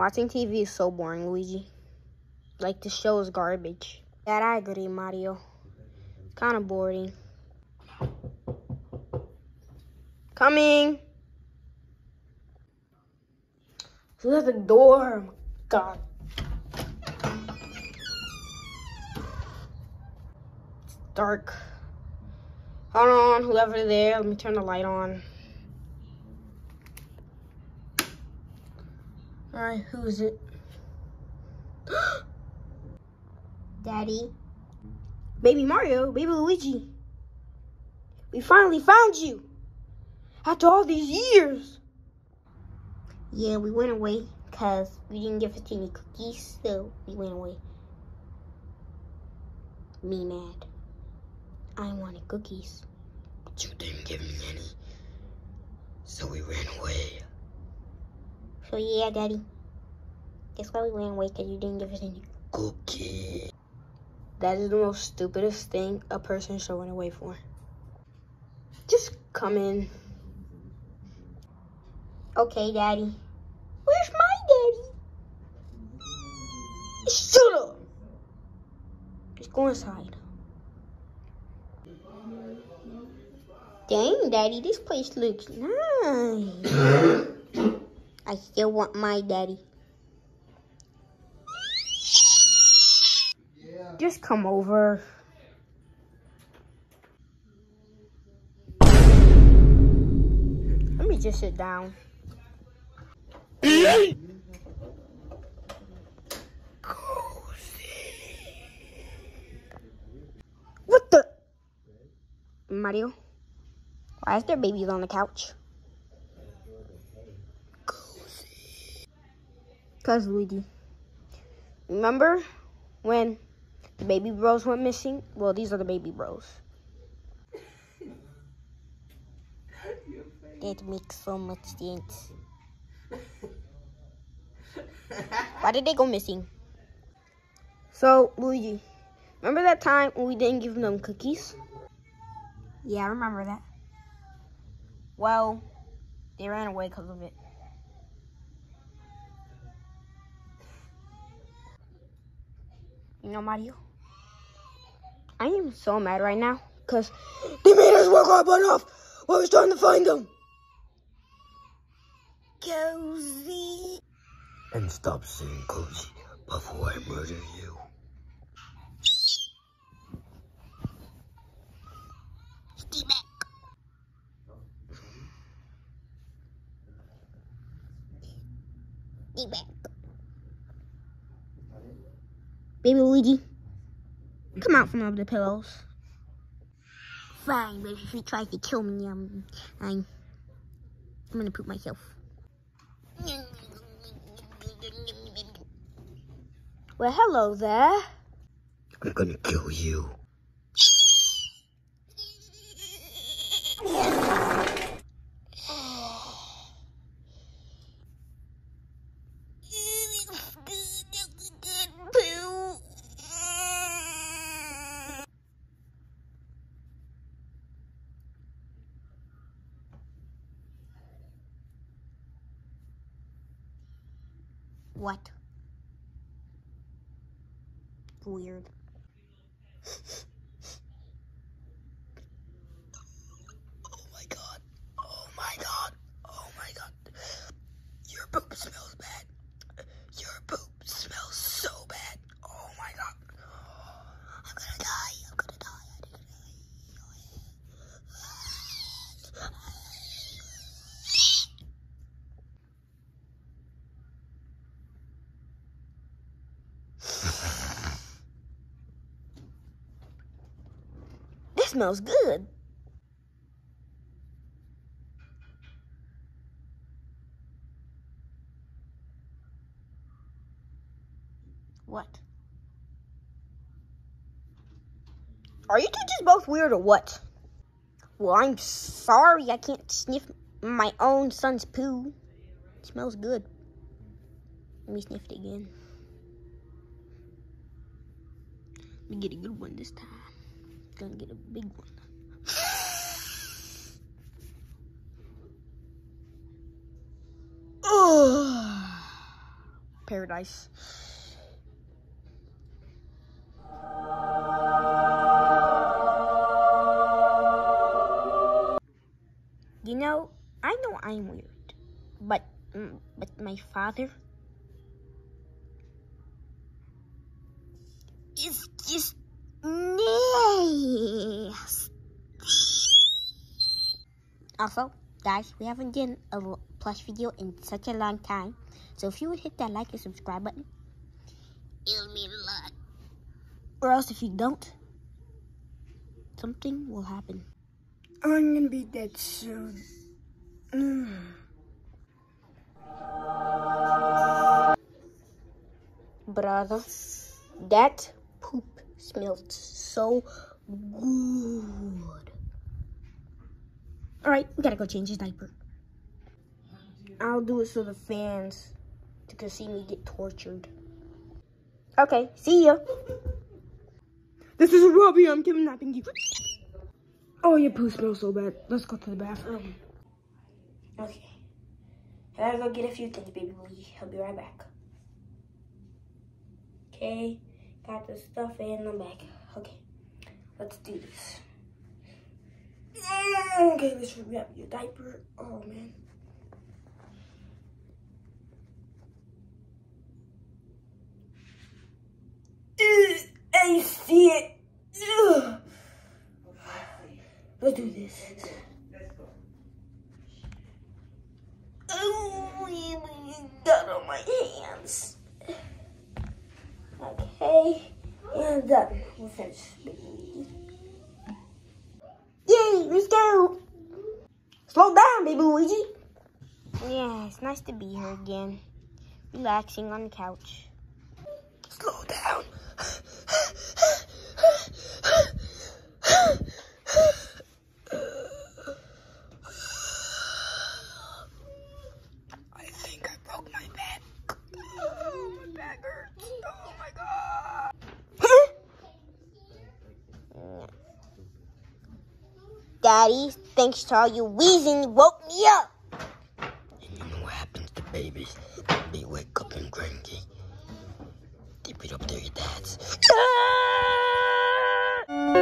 Watching TV is so boring, Luigi. Like, the show is garbage. That I agree, Mario. It's kind of boring. Coming! Who's at the door? Oh God. It's dark. Hold on, whoever there, let me turn the light on. Who is it? Daddy. Baby Mario, baby Luigi. We finally found you. After all these years. Yeah, we went away because we didn't give us any cookies, so we went away. Me mad. I wanted cookies. But you didn't give me any. So we ran away. So yeah, Daddy. Guess why we ran away? Because you didn't give us any. Cookie. That is the most stupidest thing a person should run away for. Just come in. Okay, Daddy. Where's my daddy? Shut up! Just go inside. Dang, Daddy, this place looks nice. I still want my daddy. Just come over. Let me just sit down. What the? Mario? Why is there babies on the couch? Cause Luigi. Remember when the baby bros went missing? Well, these are the baby bros. That makes so much sense. Why did they go missing? So, Luigi, remember that time when we didn't give them cookies? Yeah, I remember that. Well, they ran away because of it. You know, Mario? I am so mad right now because They made us work our butt off while we was trying to find them. Cozy. And stop saying cozy before I murder you. Baby Luigi, come out from under the pillows. Fine, but if he tries to kill me, um, I'm, I'm gonna poop myself. Well, hello there. I'm gonna kill you. What? Weird. Oh my god. Oh my god. Oh my god. Your poop smells bad. Your poop smells so bad. Oh my god. I'm gonna die. I'm gonna die. I'm gonna This smells good. What? Are you two just both weird or what? Well, I'm sorry I can't sniff my own son's poo. It smells good. Let me sniff it again. Let me get a good one this time. Gonna get a big one. paradise. You know, I know I'm weird, but mm, but my father is just nice. Also, guys, we haven't done a plush video in such a long time, so if you would hit that like and subscribe button, it'll mean a lot. Or else, if you don't, something will happen. I'm gonna be dead soon. Brother, that poop smelled so good. Alright, we gotta go change his diaper. I'll do it so the fans can see me get tortured. Okay, see ya. This is Robbie, I'm kidnapping you. Oh, your poo smells so bad. Let's go to the bathroom. Okay. I gotta go get a few things, baby Lee. I'll be right back. Okay. Got the stuff in the back. Okay. Let's do this. Okay, let's wrap your diaper. Oh, man. I see it. Let's do this. Oh. Okay, and done. We're finished. Let's go. Slow down, baby Luigi. Yeah, it's nice to be here again. Relaxing on the couch. Daddy, thanks to all you wheezing, you woke me up. And you know what happens to babies? They wake up and cranky. They put up their dads.